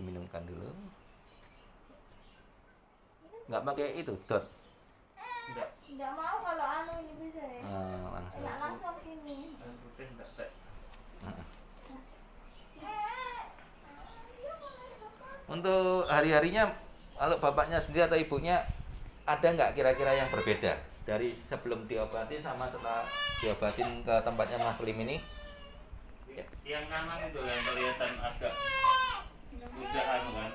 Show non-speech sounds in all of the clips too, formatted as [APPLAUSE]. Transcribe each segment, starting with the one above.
diminumkan dulu nggak pakai itu dot Enggak. Enggak mau kalau anu ini bisa ya. Ah, langsung Enak langsung ini. Putih teh. untuk hari harinya kalau bapaknya sendiri atau ibunya ada nggak kira-kira yang berbeda dari sebelum diobatin sama setelah diobatin ke tempatnya Mas Lim ini Yang kanan itu yang kelihatan agak.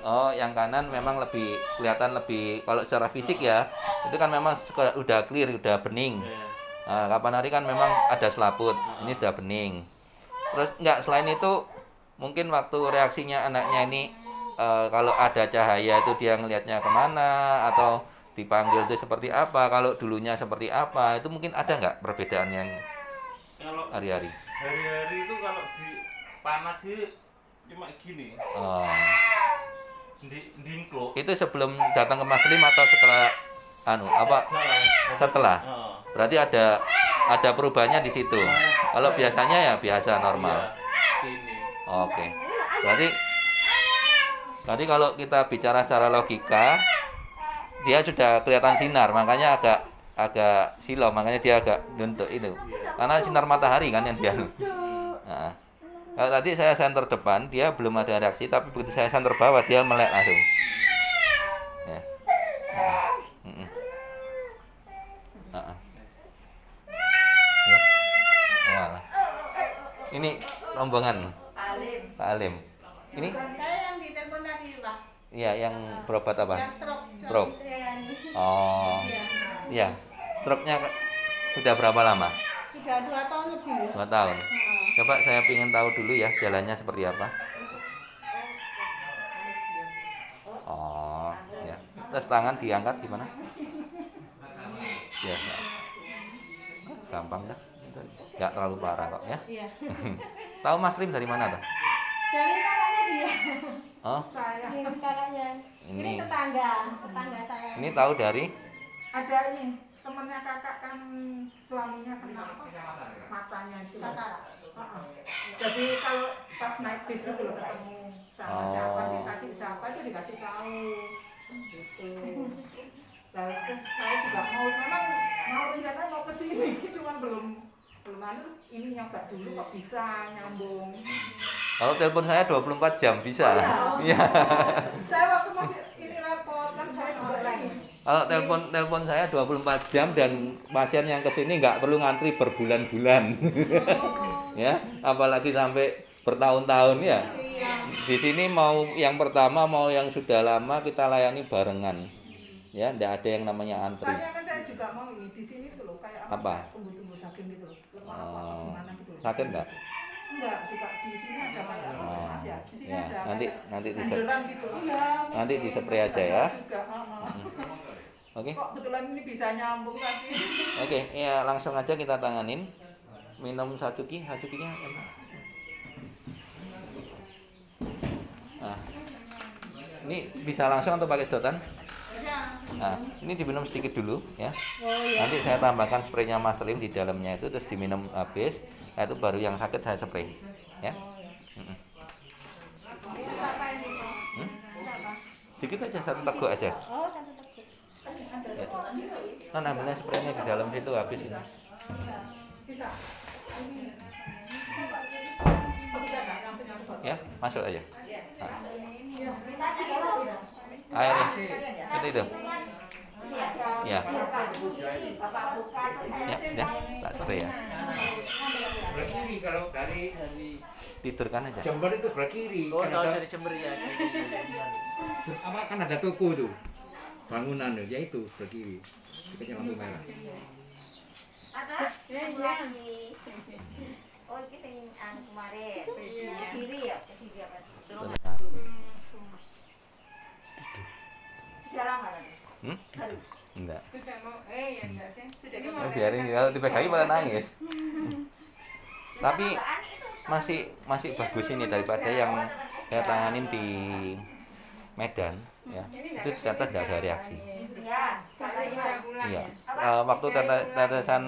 Oh, yang kanan memang lebih kelihatan lebih kalau secara fisik ya itu kan memang suka- udah clear, udah bening. Iya. Nah, kapan hari kan memang ada selaput, ini sudah bening. Terus nggak selain itu mungkin waktu reaksinya anaknya ini eh, kalau ada cahaya itu dia ngelihatnya ke mana atau dipanggil itu seperti apa, kalau dulunya seperti apa itu mungkin ada nggak perbedaan yang hari-hari? hari-hari itu kalau di panas sih cuma gini. Oh, Di itu sebelum datang ke Mas Lim atau setelah anu apa setelah? Oh. Berarti ada ada perubahannya di situ. Kalau biasanya ya biasa normal. Iya. Oke. Berarti Berarti kalau kita bicara secara logika, dia sudah kelihatan sinar, makanya agak agak silau, makanya dia agak untuk itu. Karena sinar matahari kan yang dia. Nah, kalau tadi saya senter depan, dia belum ada reaksi, tapi begitu saya senter bawah, dia melek langsung. Ya. Ya. Walah. Ini rombongan Alim. Pak Alim. Ini Saya yang ditelepon tadi, Pak. Iya, yang berobat apa? Yang stroke. Stroke. Ini. Oh, Iya. iya. Truknya sudah berapa lama? Sudah dua tahun lebih. Dua tahun. Coba saya ingin tahu dulu ya jalannya seperti apa. Oh, ya. Terus tangan diangkat gimana? Ya, ya. gampang dah. Nggak terlalu parah kok ya. Iya. [LAUGHS] tahu Mas Rim dari mana tuh? Dari kakaknya dia. Oh, Saya. Ini kakaknya. Ini ini tetangga, tetangga saya. ini tahu dari ada ini temennya kakak kan suaminya kena matanya itu Katarak. Jadi kalau pas naik bis itu loh ketemu sama Oh. siapa sih tadi siapa itu dikasih tahu gitu Lalu terus saya juga mau memang mau rencana mau ke sini [LAUGHS] cuman belum belum anu terus ini nyoba dulu kok bisa nyambung kalau telepon saya 24 jam bisa. Iya. saya waktu masih ini repot kan saya juga lagi Kalau telepon telepon saya 24 jam dan pasien yang ke sini nggak perlu ngantri berbulan-bulan, [LAUGHS] ya, apalagi sampai bertahun-tahun ya. Di sini mau yang pertama mau yang sudah lama kita layani barengan, ya, tidak ada yang namanya antri. Soalnya kan saya juga mau ini di sini tuh loh kayak Apa? tumbuh-tumbuh daging gitu loh. Lemah apa apa Oh, gimana gitu loh. sakit nggak? Enggak, juga di sini ada kayak Oh, ya. Di sini ya, ada nanti- nanti di- gitu. Iya. nanti di spray aja ya. Juga. Oke, Kok kebetulan ini bisa nyambung tadi. [LAUGHS] oke, ya langsung aja kita tanganin. Minum sacuki, sacukinya enak. Nah, ini bisa langsung atau pakai sedotan? Nah, ini diminum sedikit dulu ya. Nanti saya tambahkan spraynya Mas Lim di dalamnya itu terus diminum habis. Nah, itu baru yang sakit saya spray ya. Hmm? Dikit aja satu teguk aja. Oh, satu teguk. Ya. Kan ambilnya spraynya di dalam situ habis ini. Bisa. Bisa nggak langsung nyambung? Ya, masuk aja. Nah, Iya. airnya itu itu. Ya, ya, ya, tak spray ya. sebelah kiri kalau dari Tidurkan aja. Jember itu sebelah kiri Oh, kan ada, dari Jember ya. apa kan ada toko tuh bangunan ya itu kiri dekatnya lampu merah Ada? Lagi. [LAUGHS] Oh, ini sing anu kemarin. Kiri ya, ke kiri apa? Hmm? Enggak. Mau eh ya enggak sih. Sudah Ini biarin kalau dipegangi malah nangis. [LAUGHS] Tapi masih masih bagus ini daripada yang saya tanganin di Medan ya. Itu ternyata tidak ada reaksi. Ya, Iya. Eh, waktu tete- tetesan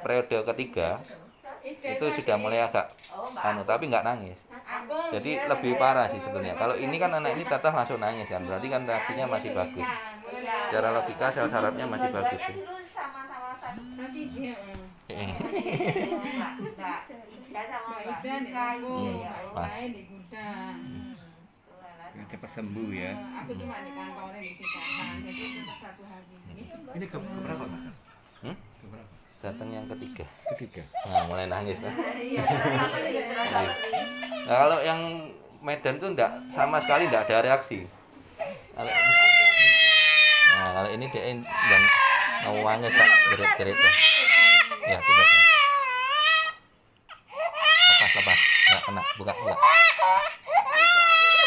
periode ketiga itu sudah mulai agak anu tapi nggak nangis. Jadi lebih parah sih sebenarnya. Kalau ini kan anak ini teteh langsung nangis kan, berarti kan reaksinya masih bagus. Secara logika sel sarafnya masih bagus sih. Mbak. Pas. lain di gudang. Yang cepat sembuh ya. Aku cuma di kantornya di Sikatan, jadi cuma satu hari. Ini ke berapa mas? Hmm? Ke berapa? datang yang ketiga. Ketiga. Nah, mulai nangis. Nah. [LAUGHS] Iya, lebih. Nah, kalau yang Medan itu enggak sama sekali enggak ada reaksi. Nah, kalau ini dia yang mau nangis tak jerit-jerit tuh. Ya, tidak. Lepas, lepas. Enggak kena, buka, buka.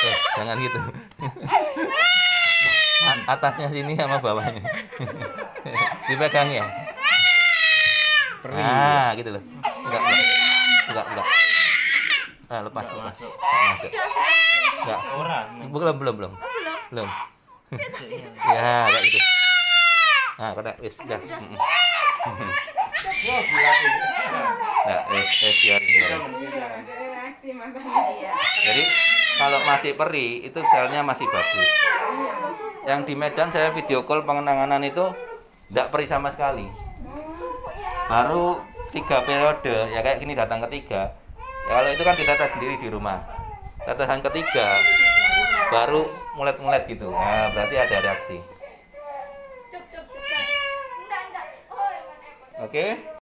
Eh, jangan gitu. [LAUGHS] Atasnya sini sama bawahnya. [LAUGHS] Dipegang ya. Perih. Nah, gitu loh. Enggak, enggak. Enggak, enggak. Ah, lepas, lepas. Enggak masuk. Enggak. Orang. Belum, belum, belum. Belum. [LAUGHS] ya, kayak gitu. Nah, kena wis, tuh. Nah, reaksi makanya. Iya. Jadi kalau masih perih itu selnya masih bagus. Yang di Medan saya video call pengenanganan itu tidak perih sama sekali. Baru tiga periode ya kayak gini datang ketiga. Ya kalau itu kan kita tes sendiri di rumah. Tetesan ketiga baru mulet-mulet gitu. Nah berarti ada reaksi. Cuk, cuk,